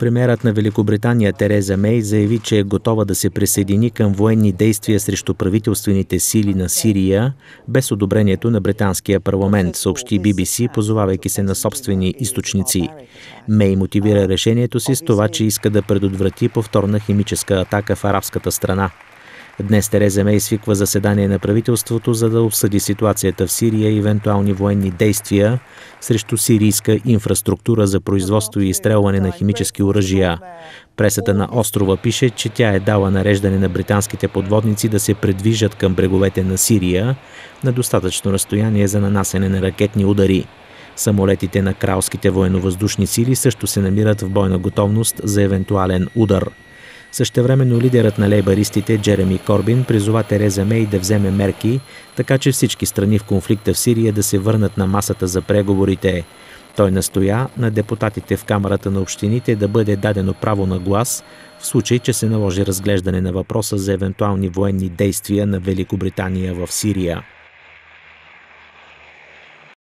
Премьерът на Великобритания Тереза Мей заяви, че е готова да се присъедини към военни действия срещу правителствените сили на Сирия без одобрението на британския парламент, съобщи BBC, позовавайки се на собствени източници. Мей мотивира решението си с това, че иска да предотврати повторна химическа атака в арабската страна. Днес Тереза Мей свиква заседание на правителството, за да обсъди ситуацията в Сирия и евентуални военни действия срещу сирийска инфраструктура за производство и изстрелване на химически оръжия. Пресата на острова пише, че тя е дала нареждане на британските подводници да се предвижат към бреговете на Сирия на достатъчно разстояние за нанасене на ракетни удари. Самолетите на кралските военновъздушни сили също се намират в бойна готовност за евентуален удар. Същевременно лидерът на лейбаристите Джереми Корбин призова Тереза Мей да вземе мерки, така че всички страни в конфликта в Сирия да се върнат на масата за преговорите. Той настоя на депутатите в Камерата на общините да бъде дадено право на глас в случай, че се наложи разглеждане на въпроса за евентуални военни действия на Великобритания в Сирия.